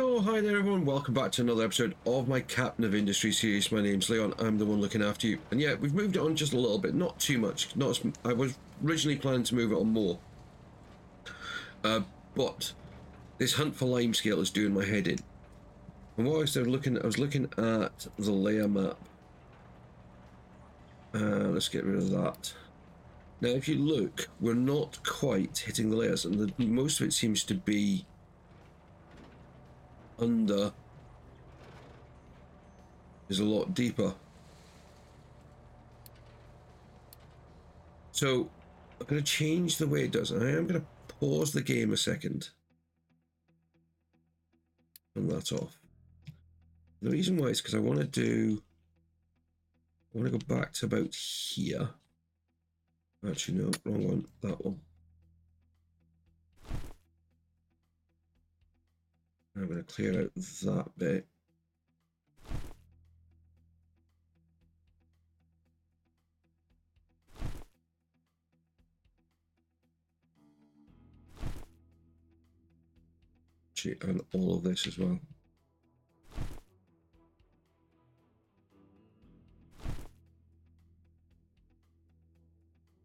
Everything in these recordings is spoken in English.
Oh, hi there, everyone. Welcome back to another episode of my Captain of Industry series. My name's Leon. I'm the one looking after you. And yeah, we've moved it on just a little bit, not too much. Not as, I was originally planning to move it on more. Uh, but this hunt for lime scale is doing my head in. And what I was looking, I was looking at the layer map. Uh, let's get rid of that. Now, if you look, we're not quite hitting the layers, and the, most of it seems to be under is a lot deeper. So I'm going to change the way it does. I am going to pause the game a second. And that's off. The reason why is because I want to do... I want to go back to about here. Actually, no, wrong one. That one. I'm going to clear out that bit. And all of this as well.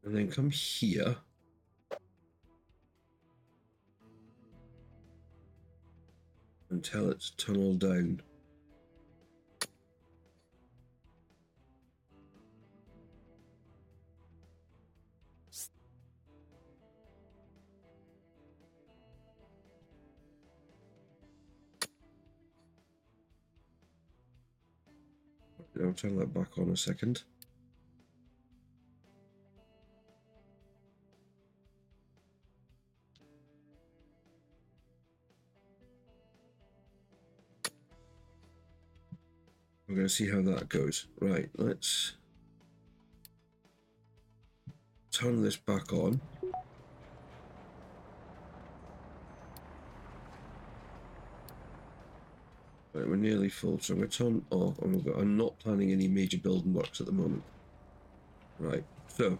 And then come here. Until it's tunnel down. I'll turn that back on a second. Going to see how that goes. Right, let's turn this back on. Right, we're nearly full, so I'm going to turn off. And we I'm not planning any major building works at the moment. Right, so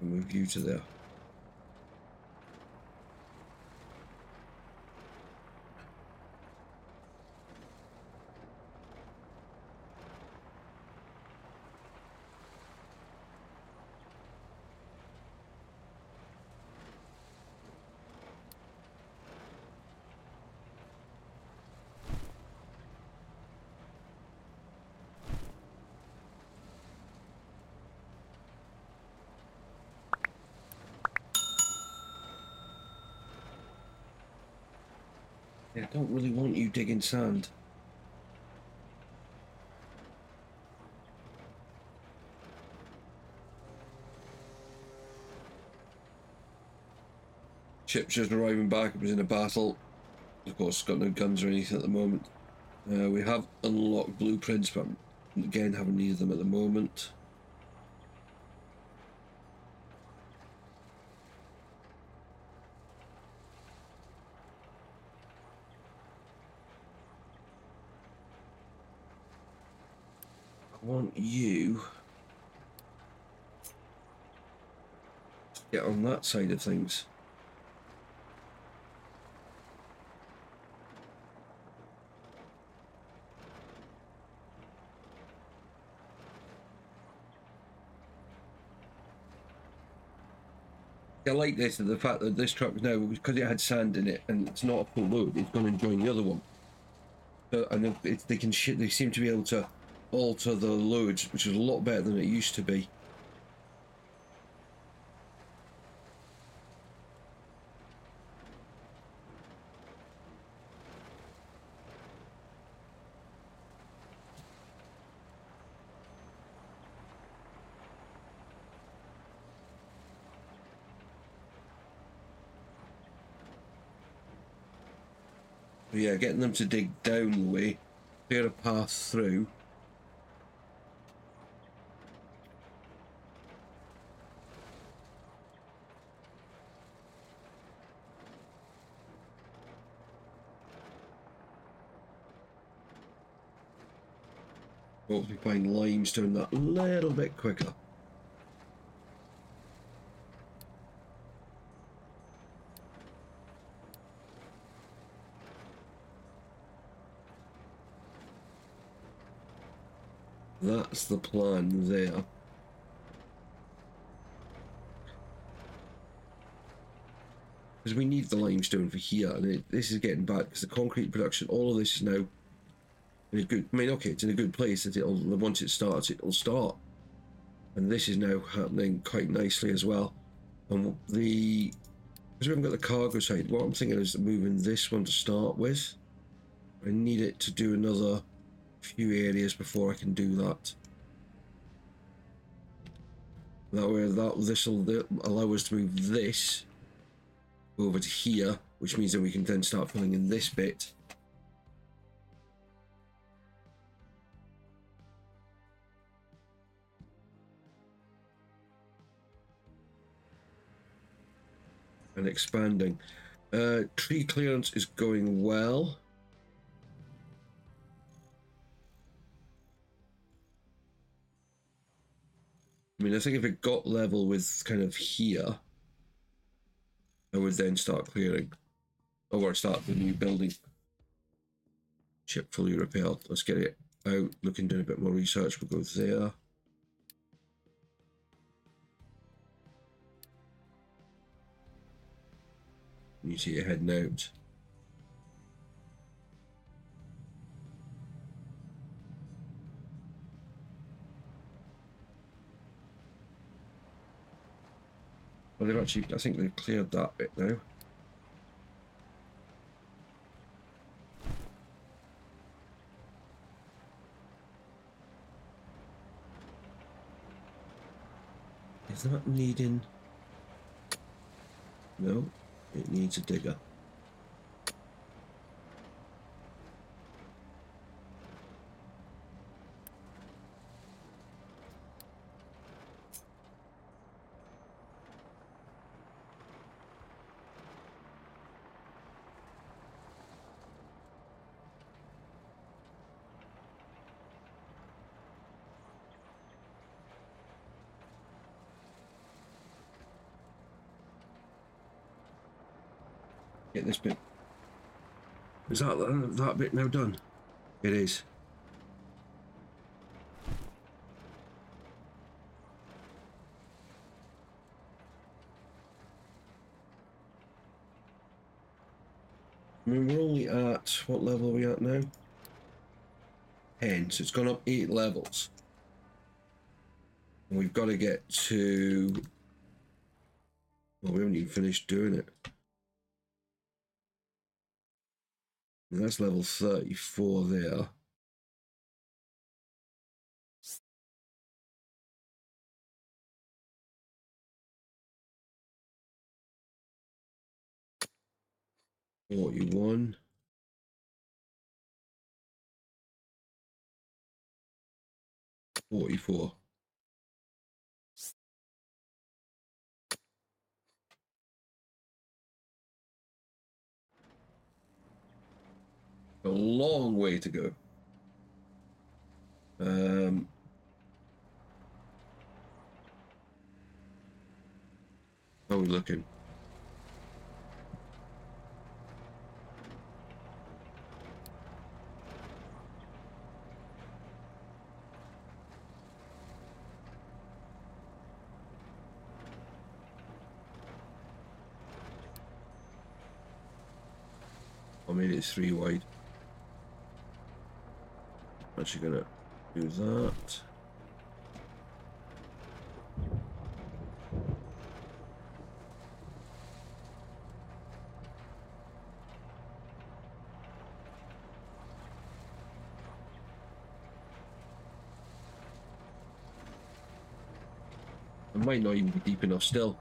move you to there. I really want you digging sand. Ship's just arriving back. It was in a battle. Of course, got no guns or anything at the moment. Uh, we have unlocked blueprints, but again, haven't needed them at the moment. Want you to get on that side of things. I like this, the fact that this truck now, because it had sand in it and it's not a full load, it's going to join the other one. So, and they can, they seem to be able to alter the loads, which is a lot better than it used to be. Yeah, getting them to dig down the way, clear a path through. Hopefully find limestone that little bit quicker. That's the plan there. Because we need the limestone for here, and it, this is getting bad because the concrete production, all of this is now in a good. I mean, okay, it's in a good place that it'll once it starts, it'll start, and this is now happening quite nicely as well. And the because we haven't got the cargo side, what I'm thinking is moving this one to start with. I need it to do another few areas before I can do that. That way, that this will allow us to move this over to here, which means that we can then start filling in this bit. And expanding. Uh, tree clearance is going well. I mean, I think if it got level with kind of here, I would then start clearing. Or start the new building. Ship fully repaired. Let's get it out. Looking, doing a bit more research. We'll go there. You see it heading out. Well, they've actually, I think they've cleared that bit now. Is that needing... No, it needs a digger. Get this bit. Is that uh, that bit now done? It is. I mean, we're only at, what level are we at now? 10, so it's gone up 8 levels. And we've got to get to... Well, we haven't even finished doing it. That's level 34 there. Forty-one. Forty-four. A long way to go. Um, how are we looking? I mean, it's three wide. Actually gonna do that. It might not even be deep enough still.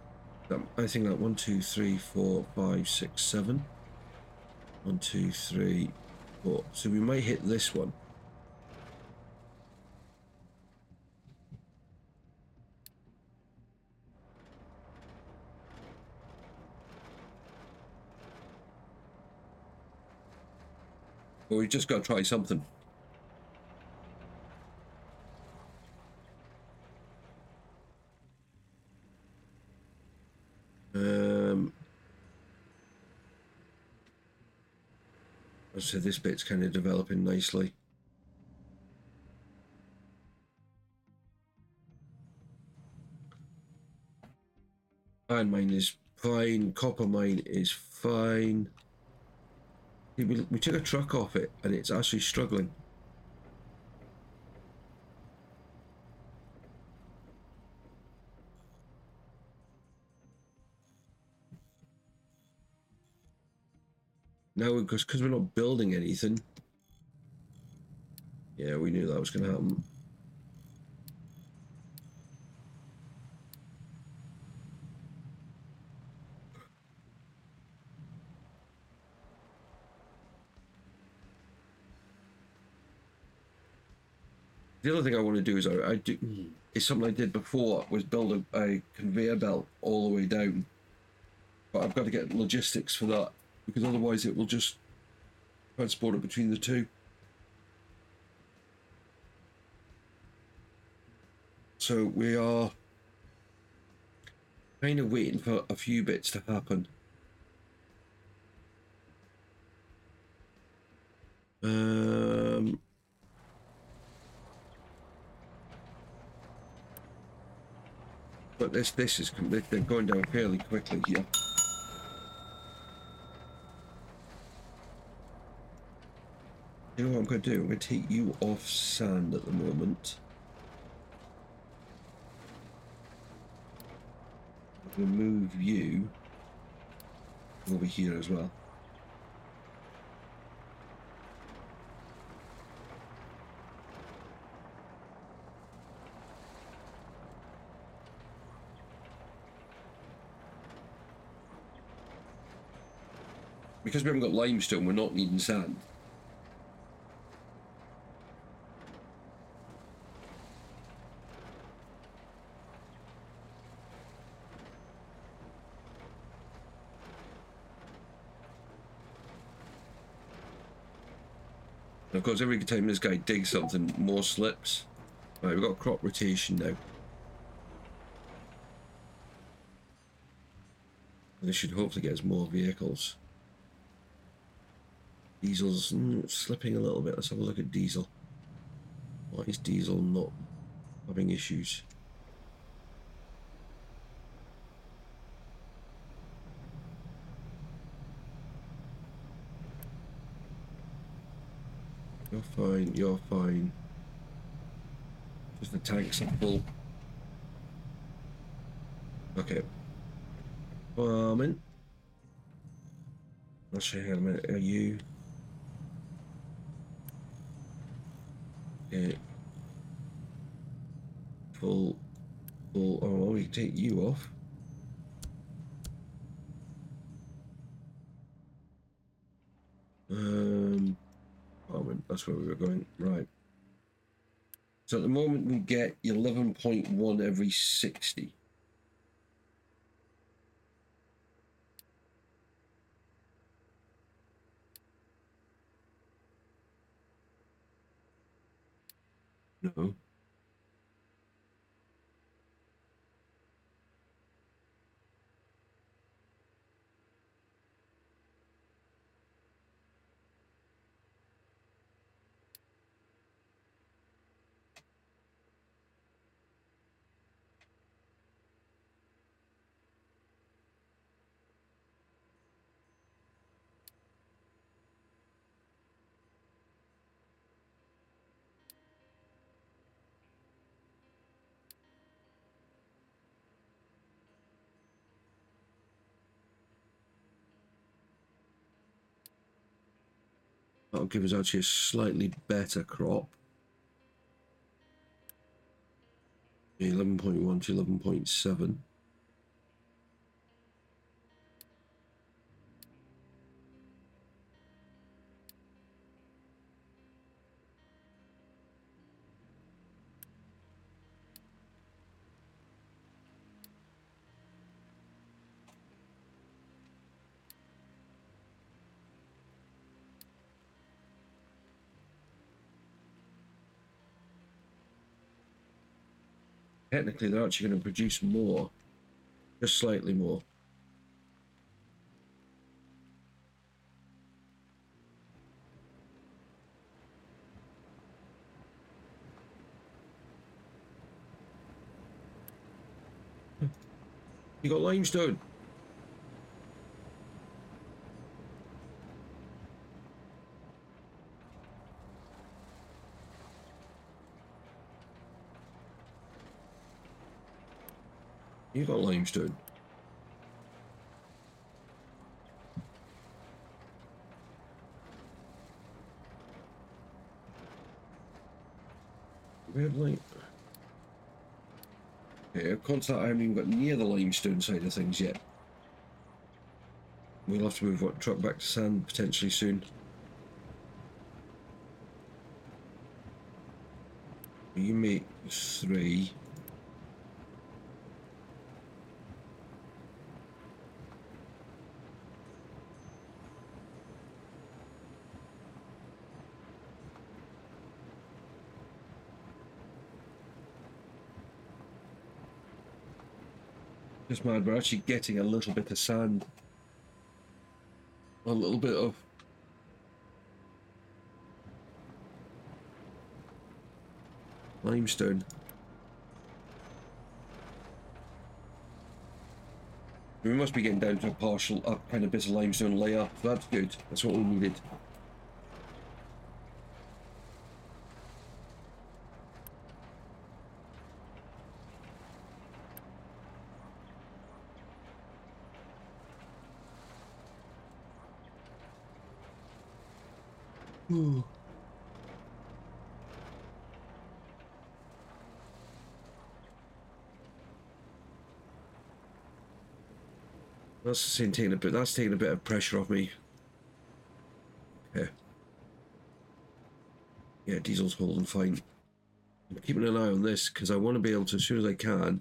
Um, I think that one, two, three, four, five, six, seven. One, two, three, four. So we might hit this one. But we've just got to try something. Um, so this bit's kind of developing nicely. Iron mine is fine, copper mine is fine. We, we took a truck off it and it's actually struggling. Now, because because we're not building anything. Yeah, we knew that was going to happen. The other thing I want to do is I, I do is something I did before was build a, a conveyor belt all the way down. But I've got to get logistics for that because otherwise it will just transport it between the two. So we are kind of waiting for a few bits to happen. Um, but this this is they're going down fairly quickly here. You know what I'm going to do? I'm going to take you off sand at the moment. I'm going to move you over here as well. Because we haven't got limestone, we're not needing sand. of course, every time this guy digs something, more slips. Right, we've got crop rotation now. This should hopefully get us more vehicles. Diesel's slipping a little bit. Let's have a look at diesel. Why is diesel not having issues? You're fine, you're fine. Just the tanks are full. Okay. Farming. Hang on a minute. Are you... Okay. pull, Full... Oh, well, we take you off. Um... Farming. That's where we were going. Right. So at the moment we get 11.1 every 60. No. That'll give us actually a slightly better crop. 11.1 to 11.7. technically they're actually going to produce more, just slightly more. You got limestone. You got limestone. Red light. Yeah, contact I haven't even got near the limestone side of things yet. We'll have to move what truck back to sand potentially soon. You make three. Just mad, we're actually getting a little bit of sand. A little bit of limestone. We must be getting down to a partial up kind of bit of limestone layer. That's good. That's what we needed. That's taking a bit. That's taking a bit of pressure off me. Yeah. Yeah, diesel's holding fine. I'm keeping an eye on this because I want to be able to, as soon as I can.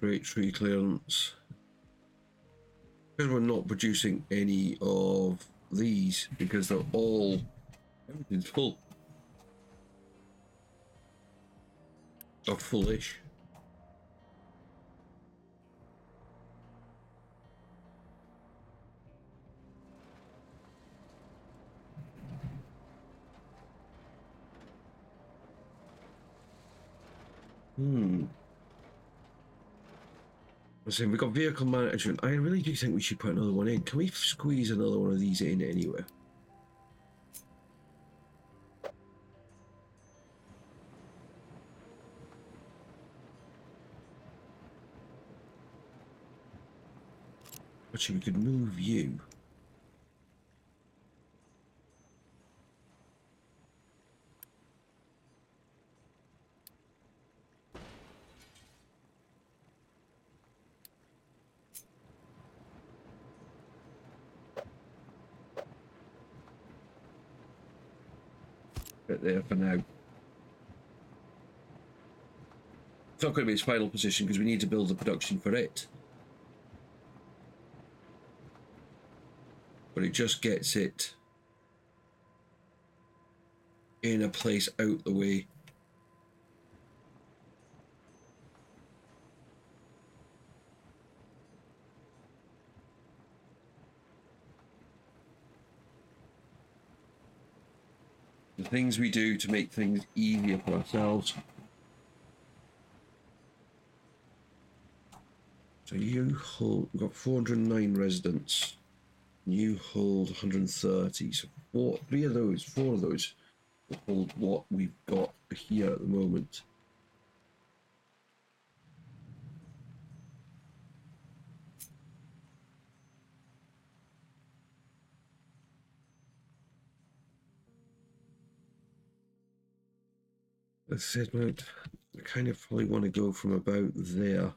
Great tree clearance. Because we're not producing any of these because they're all everything's full. Or fullish. Hmm. Listen, we've got vehicle management. I really do think we should put another one in. Can we squeeze another one of these in anywhere? Actually, we could move you. Bit there for now. It's not going to be its final position because we need to build the production for it. But it just gets it in a place out the way. Things we do to make things easier for ourselves. So you hold, we've got 409 residents. You hold 130. So four, three of those, four of those hold what we've got here at the moment. I said, I kind of probably want to go from about there.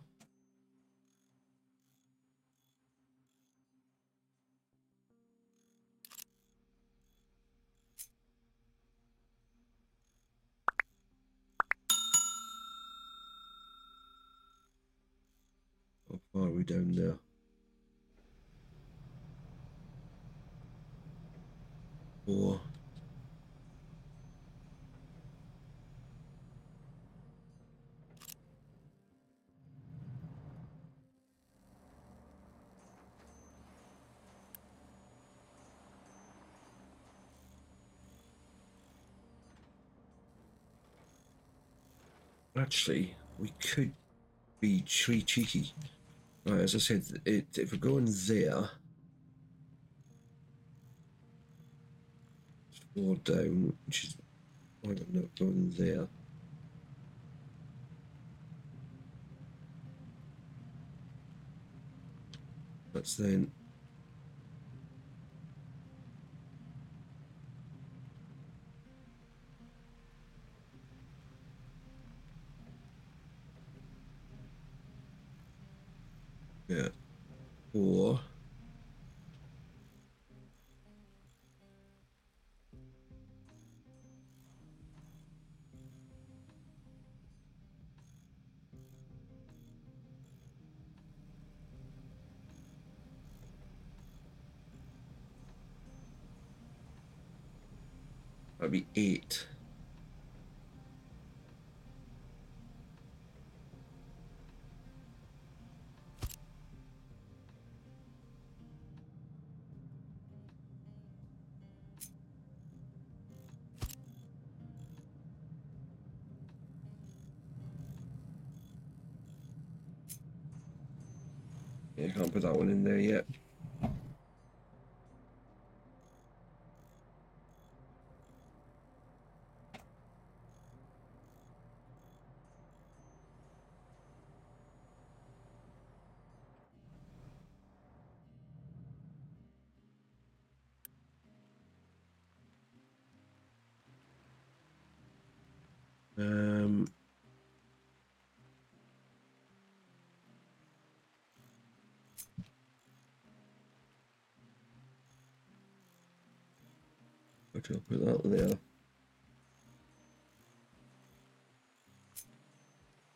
How far are we down there? Four. Actually, we could be tree cheeky. Right, as I said, it, if we're going there, four down, which is why am not going there? That's then Yeah. Or that'd be eight. Yeah, can't put that one in there yet. Um, I'll put that there.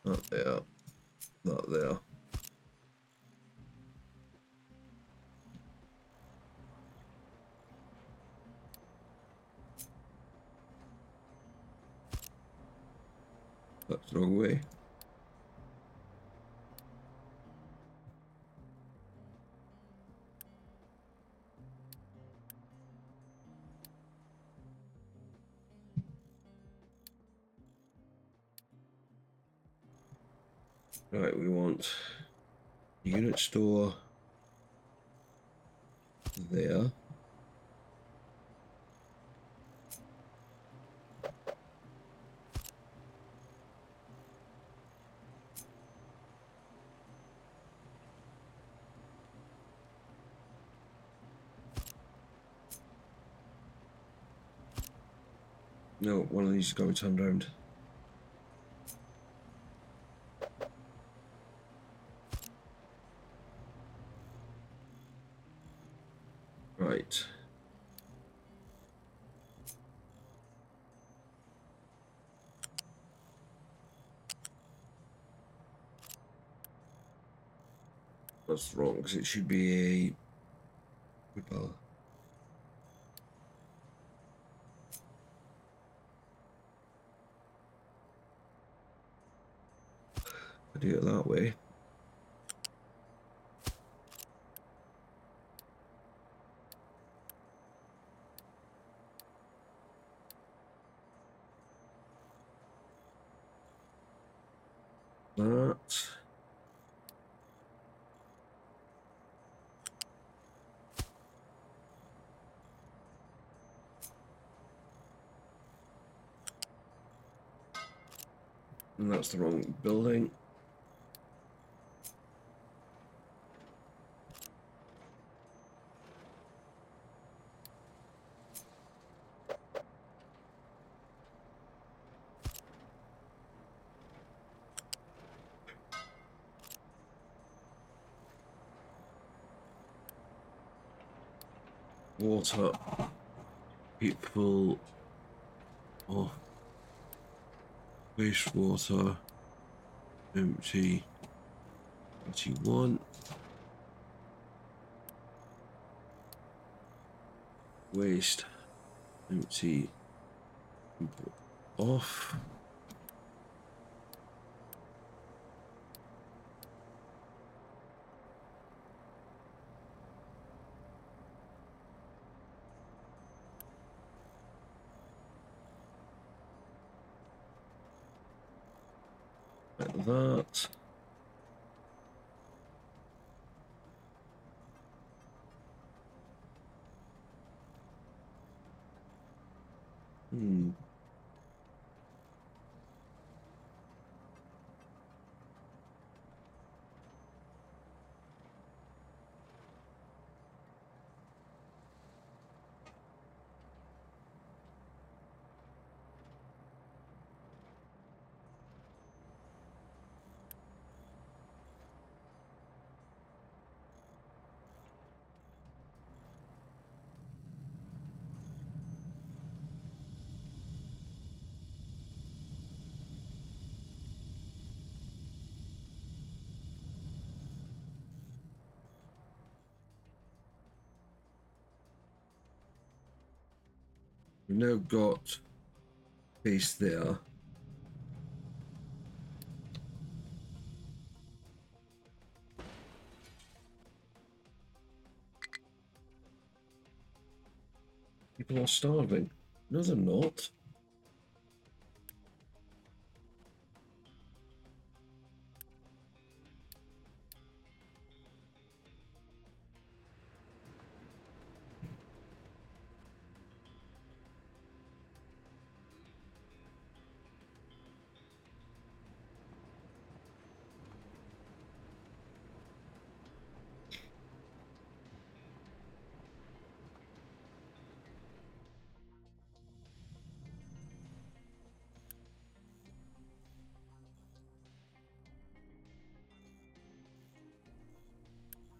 That there. That there. Want unit store there. No, one of these is going to turn round. Right. That's wrong because it should be a do it that way. That. And that's the wrong building. water. People. Oh wastewater empty. 21 waste. Empty. Off get that. Hmm. We've now got base there. People are starving. No, they're not.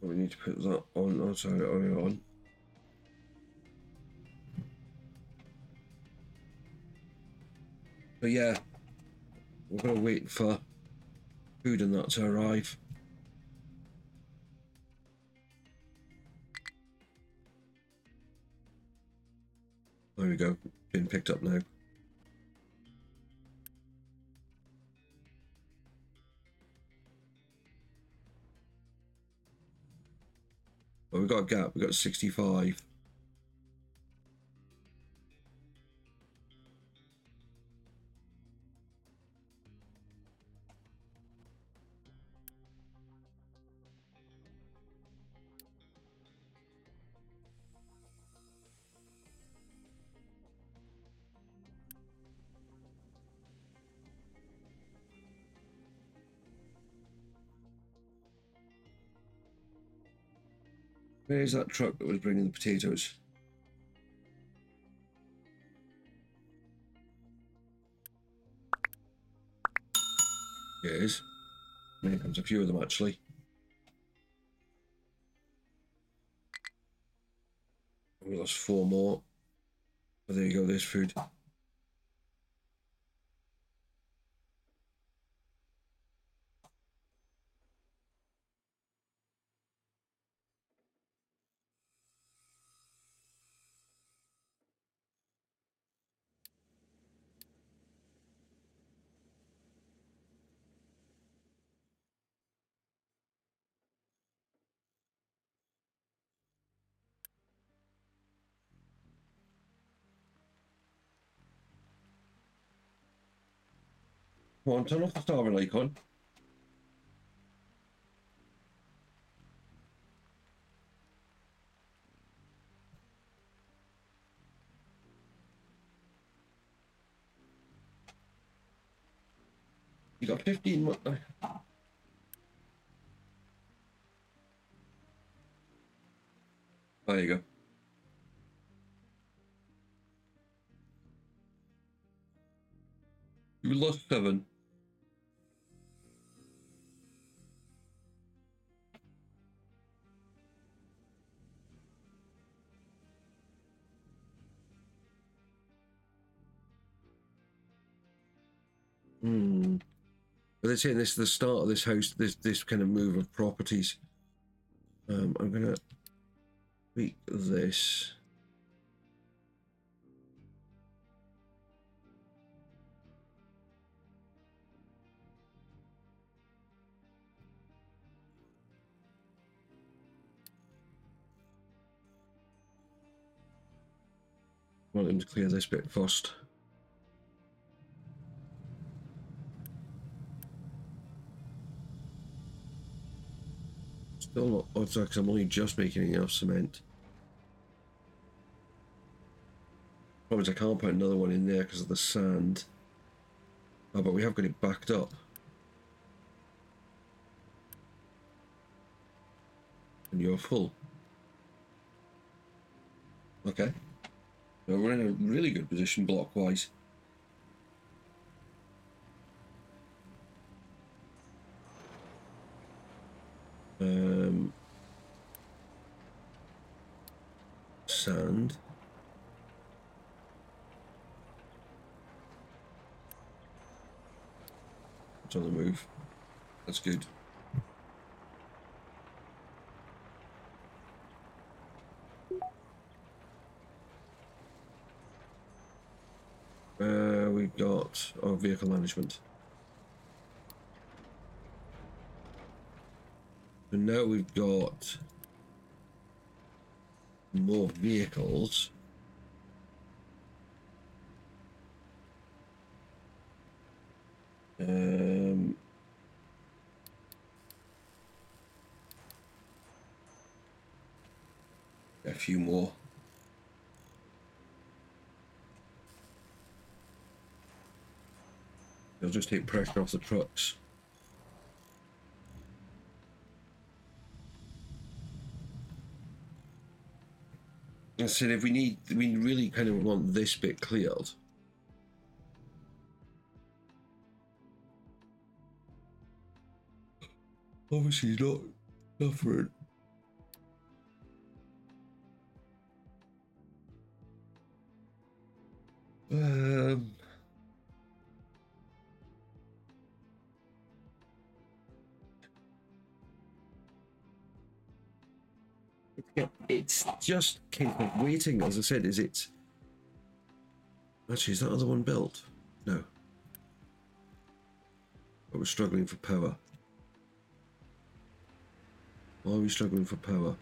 We need to put that on. Sorry, oh, on. But yeah, we're gonna wait for food and that to arrive. There we go, being picked up now. Got a gap, we've got 65. Where's that truck that was bringing the potatoes? It is. Here comes a few of them actually. We lost four more. Oh, there you go, there's food. Come on, turn off the starboard icon. You got 15 mo- uh, There you go. You lost seven. But they're saying this is the start of this house, this this kind of move of properties. Um, I'm gonna tweak this. want him to clear this bit first. Still not, oh, it's because I'm only just making enough cement. Problem is I can't put another one in there because of the sand. Oh, but we have got it backed up. And you're full. Okay. Well, we're in a really good position block-wise. Um, sand. It's on the move. That's good. Uh, we've got our vehicle management. And now we've got more vehicles. Um, a few more. They'll just take pressure off the trucks. I said if we need, we really kind of want this bit cleared. Obviously not suffering. Um. Yeah, it's just of waiting. As I said, is it? Actually, is that other one built? No. But we're struggling for power. Why are we struggling for power?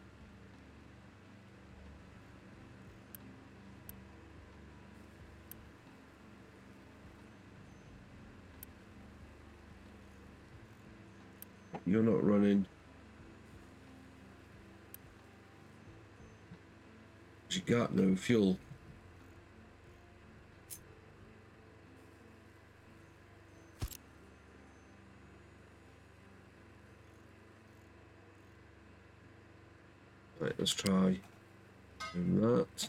You're not running. You got no fuel. Right, let's try doing that.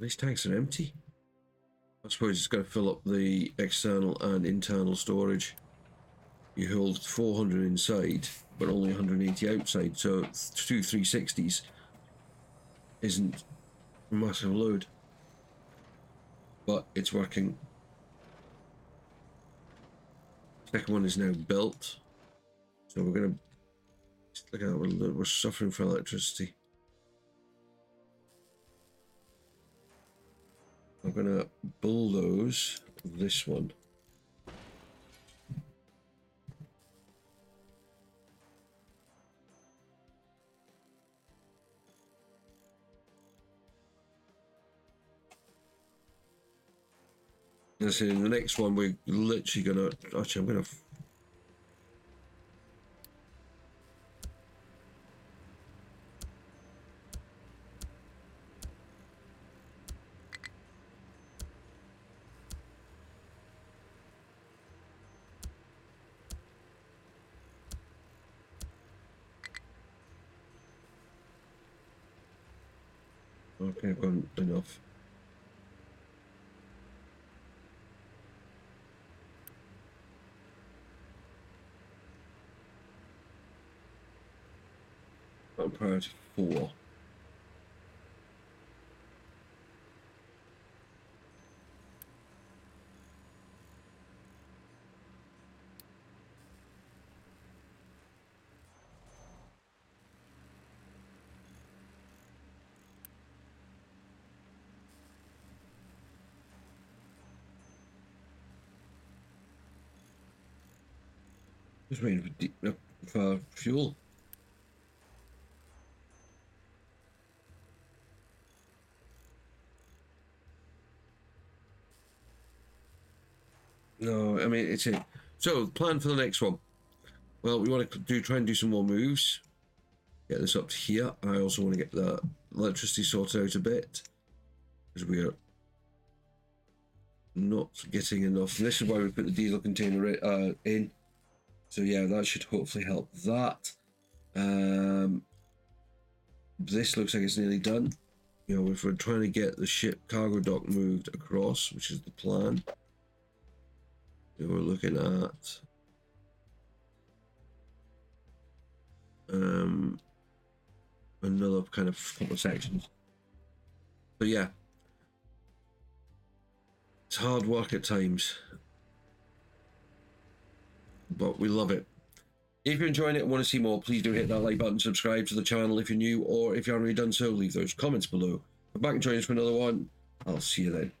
These tanks are empty. I suppose it's going to fill up the external and internal storage. You hold 400 inside, but only 180 outside, so two 360s isn't a massive load. But it's working. Second one is now built. So we're going to look at that, we're, we're suffering for electricity. I'm gonna bulldoze this one. So in the next one, we're literally gonna. Actually, I'm gonna. Okay, I've gone enough. Uh, Priority four. Just waiting for, uh, for fuel. No, I mean it's it. So plan for the next one. Well, we want to do try and do some more moves. Get this up to here. I also want to get the electricity sorted out a bit because we are not getting enough. And this is why we put the diesel container uh, in. So yeah, that should hopefully help that. Um, this looks like it's nearly done. You know, if we're trying to get the ship cargo dock moved across, which is the plan, we're looking at um, another kind of couple of sections. But yeah, it's hard work at times, but we love it. If you're enjoying it and want to see more, please do hit that like button, subscribe to the channel if you're new, or if you haven't already done so, leave those comments below. Come back and join us for another one. I'll see you then.